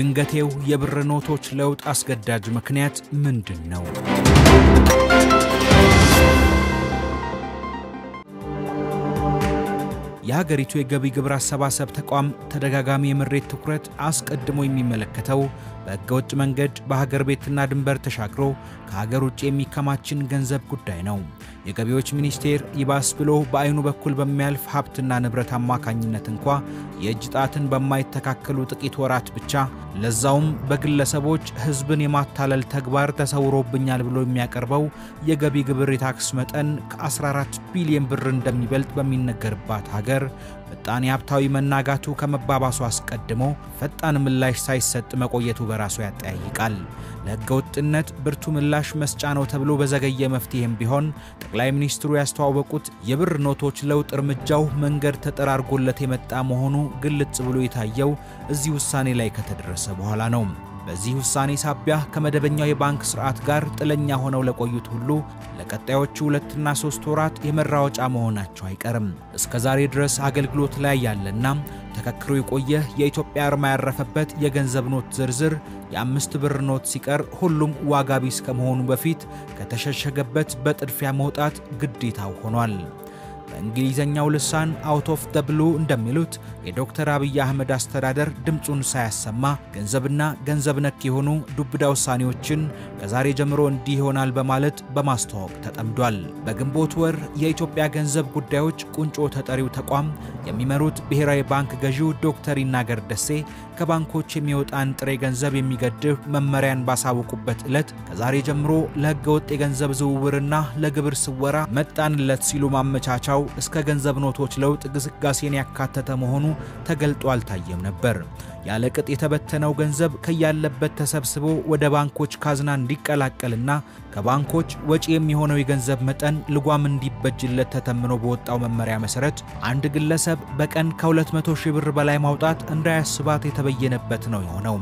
የድንገቴው የብር ኖቶች ለውጥ አስገዳጅ ምክንያት ምንድን ነው? የሀገሪቱ የገቢ ግብር አሰባሰብ ተቋም ተደጋጋሚ የምሬት ትኩረት አስቀድሞ የሚመለከተው በሕገወጥ መንገድ በሀገር ቤትና ድንበር ተሻግሮ ከሀገር ውጭ የሚከማችን ገንዘብ ጉዳይ ነው። የገቢዎች ሚኒስቴር ይባስ ብሎ በአይኑ በኩል በሚያልፍ ሀብትና ንብረት አማካኝነት እንኳ የእጅ ጣትን በማይተካከሉ ጥቂት ወራት ብቻ ለዛውም በግለሰቦች ሕዝብን የማታለል ተግባር ተሰውሮብኛል ብሎ የሚያቀርበው የገቢ ግብር የታክስ መጠን ከ14 ቢሊዮን ብር እንደሚበልጥ በሚነገርባት ሀገር ምጣኔ ሀብታዊ መናጋቱ ከመባባሱ አስቀድሞ ፈጣን ምላሽ ሳይሰጥ መቆየቱ በራሱ ያጠያይቃል። ለሕገ ወጥነት ብርቱ ምላሽ መስጫ ነው ተብሎ በዘገየ መፍትሄም ቢሆን ጠቅላይ ሚኒስትሩ ያስተዋወቁት የብር ኖቶች ለውጥ እርምጃው መንገድ ተጠራርጎለት የመጣ መሆኑ ግልጽ ብሎ የታየው እዚህ ውሳኔ ላይ ከተደረሰ በኋላ ነው። በዚህ ውሳኔ ሳቢያ ከመደበኛው የባንክ ስርዓት ጋር ጥለኛ ሆነው ለቆዩት ሁሉ ለቀጣዮቹ ሁለትና ሶስት ወራት የመራወጫ መሆናቸው አይቀርም። እስከ ዛሬ ድረስ አገልግሎት ላይ ያለና ተከክሮ የቆየ የኢትዮጵያ አርማ ያረፈበት የገንዘብ ኖት ዝርዝር የአምስት ብር ኖት ሲቀር ሁሉም ዋጋ ቢስ ከመሆኑ በፊት ከተሸሸገበት በጥድፊያ መውጣት ግዴታው ሆኗል። በእንግሊዘኛው ልሳን out of the blue እንደሚሉት የዶክተር አብይ አህመድ አስተዳደር ድምፁን ሳያሰማ ገንዘብና ገንዘብ ነክ የሆኑ ዱብዳ ውሳኔዎችን ከዛሬ ጀምሮ እንዲህ ይሆናል በማለት በማስተዋወቅ ተጠምዷል። በግንቦት ወር የኢትዮጵያ ገንዘብ ጉዳዮች ቁንጮ ተጠሪው ተቋም የሚመሩት ብሔራዊ ባንክ ገዢው ዶክተር ይናገር ደሴ ከባንኮች የሚወጣን ጥሬ ገንዘብ የሚገድብ መመሪያን ባሳወቁበት ዕለት ከዛሬ ጀምሮ ለሕገ ወጥ የገንዘብ ዝውውርና ለግብር ስወራ መጣንለት ሲሉ ማመቻቻው እስከ ገንዘብ ኖቶች ለውጥ ግስጋሴን ያካተተ መሆኑ ተገልጦ አልታየም ነበር። ያለ ቅጥ የተበተነው ገንዘብ ከያለበት ተሰብስቦ ወደ ባንኮች ካዝና እንዲቀላቀልና ከባንኮች ወጪ የሚሆነው የገንዘብ መጠን ልጓም እንዲበጅለት ተተምኖ በወጣው መመሪያ መሰረት አንድ ግለሰብ በቀን ከ200 ሺህ ብር በላይ ማውጣት እንዳያስባት የተበየነበት ነው የሆነው።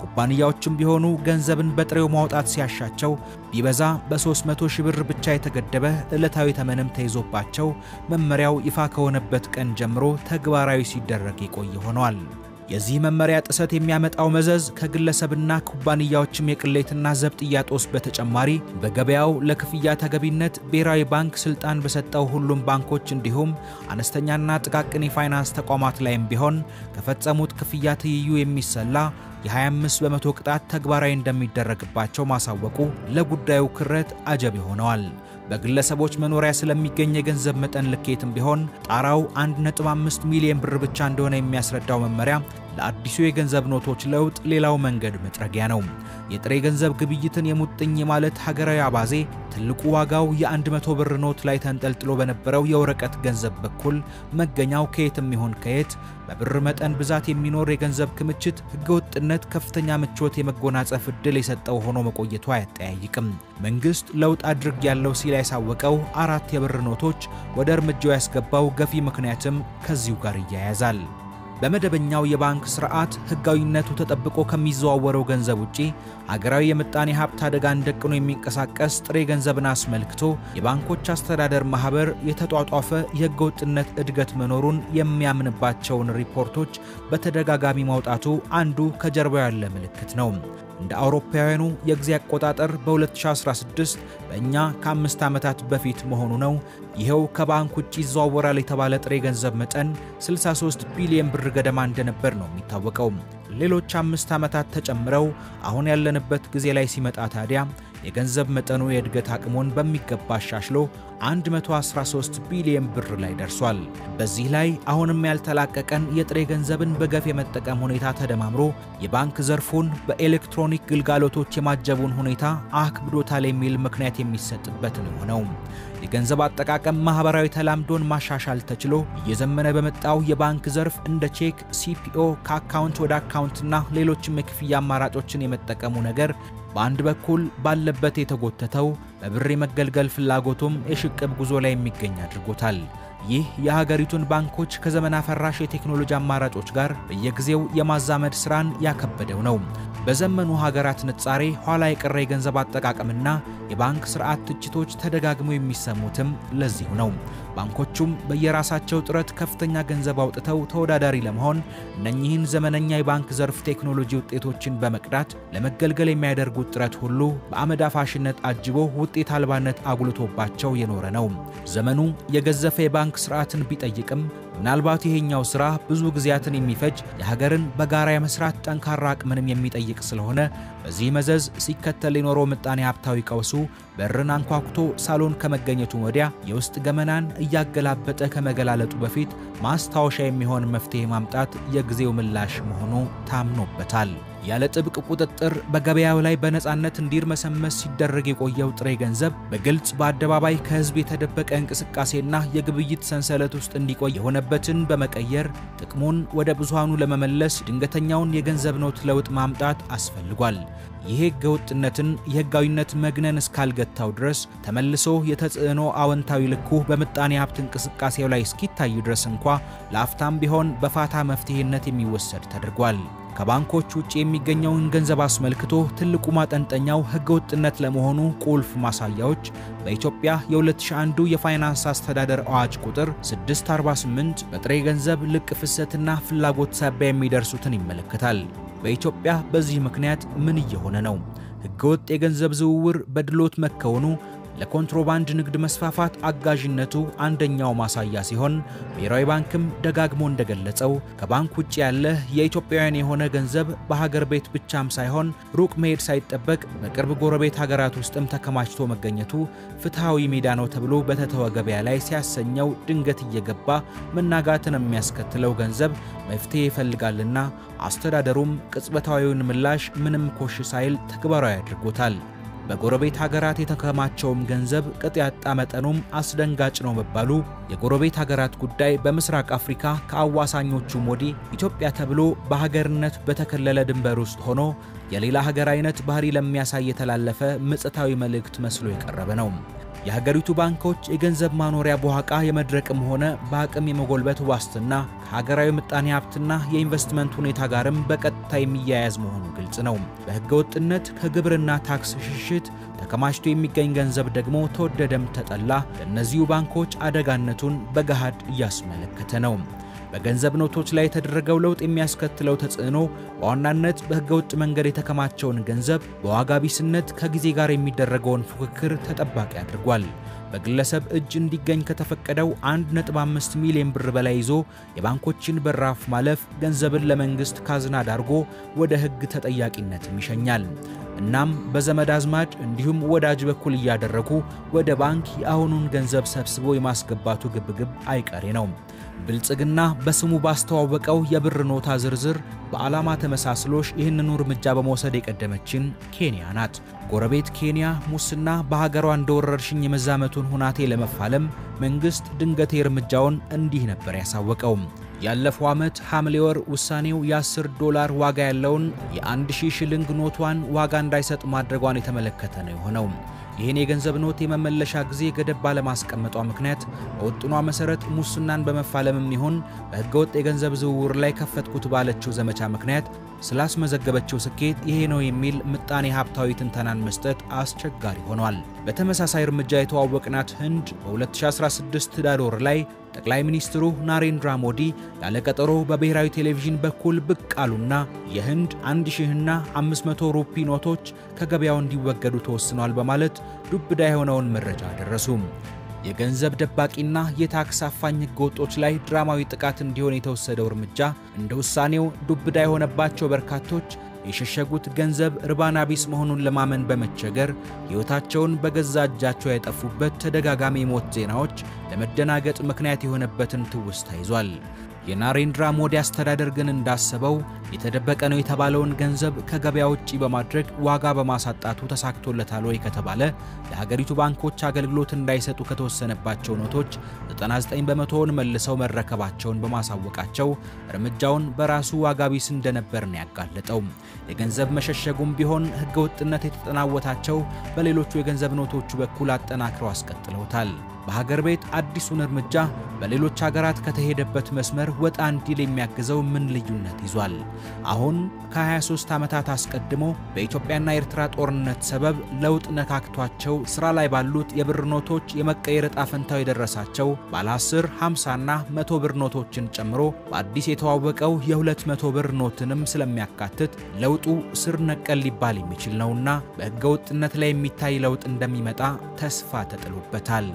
ኩባንያዎችም ቢሆኑ ገንዘብን በጥሬው ማውጣት ሲያሻቸው ቢበዛ በ300 ሺህ ብር ብቻ የተገደበ ዕለታዊ ተመንም ተይዞባቸው መመሪያው ይፋ ከሆነበት ቀን ጀምሮ ተግባራዊ ሲደረግ የቆየ ሆኗል። የዚህ መመሪያ ጥሰት የሚያመጣው መዘዝ ከግለሰብና ኩባንያዎችም የቅሌትና ዘብጥያ ጦስ በተጨማሪ በገበያው ለክፍያ ተገቢነት ብሔራዊ ባንክ ስልጣን በሰጠው ሁሉም ባንኮች እንዲሁም አነስተኛና ጥቃቅን የፋይናንስ ተቋማት ላይም ቢሆን ከፈጸሙት ክፍያ ትይዩ የሚሰላ የ25 በመቶ ቅጣት ተግባራዊ እንደሚደረግባቸው ማሳወቁ ለጉዳዩ ክረት አጀብ ሆነዋል። በግለሰቦች መኖሪያ ስለሚገኝ የገንዘብ መጠን ልኬትም ቢሆን ጣራው 1.5 ሚሊዮን ብር ብቻ እንደሆነ የሚያስረዳው መመሪያ ለአዲሱ የገንዘብ ኖቶች ለውጥ ሌላው መንገድ መጥረጊያ ነው። የጥሬ ገንዘብ ግብይትን የሙጥኝ ማለት ሀገራዊ አባዜ ትልቁ ዋጋው የ100 ብር ኖት ላይ ተንጠልጥሎ በነበረው የወረቀት ገንዘብ በኩል መገኛው ከየትም ይሆን ከየት በብር መጠን ብዛት የሚኖር የገንዘብ ክምችት ሕገወጥነት ከፍተኛ ምቾት የመጎናጸፍ ዕድል የሰጠው ሆኖ መቆየቱ አያጠያይቅም። መንግሥት ለውጥ አድርግ ያለው ሲል ያሳወቀው አራት የብር ኖቶች ወደ እርምጃው ያስገባው ገፊ ምክንያትም ከዚሁ ጋር ይያያዛል። በመደበኛው የባንክ ስርዓት ሕጋዊነቱ ተጠብቆ ከሚዘዋወረው ገንዘብ ውጪ ሀገራዊ የምጣኔ ሀብት አደጋን ደቅኖ የሚንቀሳቀስ ጥሬ ገንዘብን አስመልክቶ የባንኮች አስተዳደር ማህበር የተጧጧፈ የሕገወጥነት እድገት መኖሩን የሚያምንባቸውን ሪፖርቶች በተደጋጋሚ ማውጣቱ አንዱ ከጀርባው ያለ ምልክት ነው። እንደ አውሮፓውያኑ የጊዜ አቆጣጠር በ2016 በእኛ ከአምስት ዓመታት በፊት መሆኑ ነው። ይኸው ከባንክ ውጭ ይዘዋወራል የተባለ ጥሬ ገንዘብ መጠን 63 ቢሊዮን ብር ገደማ እንደነበር ነው የሚታወቀው። ሌሎች አምስት ዓመታት ተጨምረው አሁን ያለንበት ጊዜ ላይ ሲመጣ ታዲያ የገንዘብ መጠኑ የእድገት አቅሙን በሚገባ አሻሽሎ 113 ቢሊዮን ብር ላይ ደርሷል። በዚህ ላይ አሁንም ያልተላቀቀን የጥሬ ገንዘብን በገፍ የመጠቀም ሁኔታ ተደማምሮ የባንክ ዘርፉን በኤሌክትሮኒክ ግልጋሎቶች የማጀቡን ሁኔታ አክብዶታል የሚል ምክንያት የሚሰጥበት ነው የሆነው። የገንዘብ አጠቃቀም ማህበራዊ ተላምዶን ማሻሻል ተችሎ እየዘመነ በመጣው የባንክ ዘርፍ እንደ ቼክ፣ CPO፣ ከ account ወደ account ና ሌሎችም የክፍያ አማራጮችን የመጠቀሙ ነገር በአንድ በኩል ባለበት የተጎተተው በብር የመገልገል ፍላጎቱም የሽቅብ ጉዞ ላይ የሚገኝ አድርጎታል። ይህ የሀገሪቱን ባንኮች ከዘመን አፈራሽ የቴክኖሎጂ አማራጮች ጋር በየጊዜው የማዛመድ ሥራን ያከበደው ነው። በዘመኑ ሀገራት ንጻሬ ኋላ የቀረ የገንዘብ አጠቃቀምና የባንክ ስርዓት ትችቶች ተደጋግመው የሚሰሙትም ለዚሁ ነው። ባንኮቹም በየራሳቸው ጥረት ከፍተኛ ገንዘብ አውጥተው ተወዳዳሪ ለመሆን እነኚህን ዘመነኛ የባንክ ዘርፍ ቴክኖሎጂ ውጤቶችን በመቅዳት ለመገልገል የሚያደርጉት ጥረት ሁሉ በአመድ አፋሽነት አጅቦ ውጤት አልባነት አጉልቶባቸው የኖረ ነው። ዘመኑ የገዘፈ የባንክ ስርዓትን ቢጠይቅም ምናልባት ይሄኛው ስራ ብዙ ጊዜያትን የሚፈጅ የሀገርን በጋራ የመስራት ጠንካራ አቅምንም የሚጠይቅ ስለሆነ በዚህ መዘዝ ሲከተል የኖረው ምጣኔ ሀብታዊ ቀውሱ በርን አንኳኩቶ ሳሎን ከመገኘቱ ወዲያ የውስጥ ገመናን እያገላበጠ ከመገላለጡ በፊት ማስታወሻ የሚሆን መፍትሄ ማምጣት የጊዜው ምላሽ መሆኑ ታምኖበታል። ያለ ጥብቅ ቁጥጥር በገበያው ላይ በነፃነት እንዲርመሰመስ ሲደረግ የቆየው ጥሬ ገንዘብ በግልጽ በአደባባይ ከሕዝብ የተደበቀ እንቅስቃሴና የግብይት ሰንሰለት ውስጥ እንዲቆይ የሆነበትን በመቀየር ጥቅሙን ወደ ብዙሃኑ ለመመለስ ድንገተኛውን የገንዘብ ኖት ለውጥ ማምጣት አስፈልጓል። ይህ ሕገወጥነትን የሕጋዊነት መግነን እስካልገታው ድረስ ተመልሶ የተጽዕኖ አዎንታዊ ልኩ በምጣኔ ሀብት እንቅስቃሴው ላይ እስኪታይ ድረስ እንኳ ለአፍታም ቢሆን በፋታ መፍትሄነት የሚወሰድ ተደርጓል። ከባንኮች ውጭ የሚገኘውን ገንዘብ አስመልክቶ ትልቁ ማጠንጠኛው ሕገወጥነት ለመሆኑ ቁልፍ ማሳያዎች በኢትዮጵያ የ2001 የፋይናንስ አስተዳደር አዋጅ ቁጥር 648 በጥሬ ገንዘብ ልቅ ፍሰትና ፍላጎት ሳቢያ የሚደርሱትን ይመለከታል። በኢትዮጵያ በዚህ ምክንያት ምን እየሆነ ነው? ሕገወጥ የገንዘብ ዝውውር በድሎት መከወኑ ለኮንትሮባንድ ንግድ መስፋፋት አጋዥነቱ አንደኛው ማሳያ ሲሆን ብሔራዊ ባንክም ደጋግሞ እንደገለጸው ከባንክ ውጭ ያለ የኢትዮጵያውያን የሆነ ገንዘብ በሀገር ቤት ብቻም ሳይሆን ሩቅ መሄድ ሳይጠበቅ በቅርብ ጎረቤት ሀገራት ውስጥም ተከማችቶ መገኘቱ ፍትሐዊ ሜዳ ነው ተብሎ በተተወ ገበያ ላይ ሲያሰኘው ድንገት እየገባ መናጋትን የሚያስከትለው ገንዘብ መፍትሄ ይፈልጋልና አስተዳደሩም ቅጽበታዊውን ምላሽ ምንም ኮሽ ሳይል ተግባራዊ አድርጎታል። በጎረቤት ሀገራት የተከማቸውም ገንዘብ ቅጥ ያጣ መጠኑም አስደንጋጭ ነው መባሉ የጎረቤት ሀገራት ጉዳይ በምስራቅ አፍሪካ ከአዋሳኞቹም ወዲህ ኢትዮጵያ ተብሎ በሀገርነት በተከለለ ድንበር ውስጥ ሆኖ የሌላ ሀገር አይነት ባህሪ ለሚያሳይ የተላለፈ ምጽታዊ መልእክት መስሎ የቀረበ ነው። የሀገሪቱ ባንኮች የገንዘብ ማኖሪያ በዋቃ የመድረቅም ሆነ በአቅም የመጎልበት ዋስትና ከሀገራዊ ምጣኔ ሀብትና የኢንቨስትመንት ሁኔታ ጋርም በቀጥታ የሚያያዝ መሆኑ ግልጽ ነው። በሕገ ወጥነት ከግብርና ታክስ ሽሽት ተከማችቶ የሚገኝ ገንዘብ ደግሞ ተወደደም ተጠላ ለእነዚሁ ባንኮች አደጋነቱን በገሃድ እያስመለከተ ነው። በገንዘብ ኖቶች ላይ የተደረገው ለውጥ የሚያስከትለው ተጽዕኖ በዋናነት በሕገወጥ መንገድ የተከማቸውን ገንዘብ በዋጋ ቢስነት ከጊዜ ጋር የሚደረገውን ፉክክር ተጠባቂ አድርጓል። በግለሰብ እጅ እንዲገኝ ከተፈቀደው 1.5 ሚሊዮን ብር በላይ ይዞ የባንኮችን በራፍ ማለፍ ገንዘብን ለመንግሥት ካዝና ዳርጎ ወደ ሕግ ተጠያቂነትም ይሸኛል። እናም በዘመድ አዝማድ እንዲሁም ወዳጅ በኩል እያደረጉ ወደ ባንክ የአሁኑን ገንዘብ ሰብስቦ የማስገባቱ ግብግብ አይቀሬ ነው። ብልጽግና በስሙ ባስተዋወቀው የብር ኖታ ዝርዝር በዓላማ ተመሳስሎሽ ይህንኑ እርምጃ በመውሰድ የቀደመችን ኬንያ ናት። ጎረቤት ኬንያ ሙስና በሀገሯ እንደ ወረርሽኝ የመዛመቱን ሁናቴ ለመፋለም መንግሥት ድንገቴ እርምጃውን እንዲህ ነበር ያሳወቀው። ያለፈው ዓመት ሐምሌ ወር ውሳኔው የ10 ዶላር ዋጋ ያለውን የ1000 ሽልንግ ኖቷን ዋጋ እንዳይሰጥ ማድረጓን የተመለከተ ነው የሆነው። ይህን የገንዘብ ኖት የመመለሻ ጊዜ ገደብ ባለማስቀመጧ ምክንያት በውጥኗ መሰረት ሙስናን በመፋለምም ይሁን በሕገወጥ የገንዘብ ዝውውር ላይ ከፈትኩት ባለችው ዘመቻ ምክንያት ስላስመዘገበችው ስኬት ይሄ ነው የሚል ምጣኔ ሀብታዊ ትንተናን መስጠት አስቸጋሪ ሆኗል። በተመሳሳይ እርምጃ የተዋወቅናት ህንድ በ2016 ህዳር ወር ላይ ጠቅላይ ሚኒስትሩ ናሬንድራ ሞዲ ያለቀጠሮ በብሔራዊ ቴሌቪዥን በኩል ብቅ አሉና የህንድ 1000ና 500 ሩፒ ኖቶች ከገበያው እንዲወገዱ ተወስኗል በማለት ዱብዳ የሆነውን መረጃ አደረሱ። የገንዘብ ደባቂና የታክስ አፋኝ ህገወጦች ላይ ድራማዊ ጥቃት እንዲሆን የተወሰደው እርምጃ እንደ ውሳኔው ዱብዳ የሆነባቸው በርካቶች የሸሸጉት ገንዘብ ርባና ቢስ መሆኑን ለማመን በመቸገር ሕይወታቸውን በገዛ እጃቸው ያጠፉበት ተደጋጋሚ የሞት ዜናዎች ለመደናገጥ ምክንያት የሆነበትን ትውስታ ይዟል። የናሬንድራ ሞዲ አስተዳደር ግን እንዳሰበው የተደበቀ ነው የተባለውን ገንዘብ ከገበያ ውጪ በማድረግ ዋጋ በማሳጣቱ ተሳክቶለታል ወይ ከተባለ የሀገሪቱ ባንኮች አገልግሎት እንዳይሰጡ ከተወሰነባቸው ኖቶች 99 በመቶውን መልሰው መረከባቸውን በማሳወቃቸው እርምጃውን በራሱ ዋጋ ቢስ እንደነበር ነው ያጋለጠው። የገንዘብ መሸሸጉም ቢሆን ህገወጥነት የተጠናወታቸው በሌሎቹ የገንዘብ ኖቶቹ በኩል አጠናክረው አስቀጥለውታል። በሀገር ቤት አዲሱን እርምጃ በሌሎች ሀገራት ከተሄደበት መስመር ወጣ እንዲል የሚያግዘው ምን ልዩነት ይዟል? አሁን ከ23 ዓመታት አስቀድሞ በኢትዮጵያና ኤርትራ ጦርነት ሰበብ ለውጥ ነካክቷቸው ሥራ ላይ ባሉት የብር ኖቶች የመቀየር ዕጣ ፈንታው የደረሳቸው ባለ 10፣ 50ና 100 ብር ኖቶችን ጨምሮ በአዲስ የተዋወቀው የ200 ብር ኖትንም ስለሚያካትት ለውጡ ስር ነቀል ሊባል የሚችል ነውና በሕገ ወጥነት ላይ የሚታይ ለውጥ እንደሚመጣ ተስፋ ተጥሎበታል።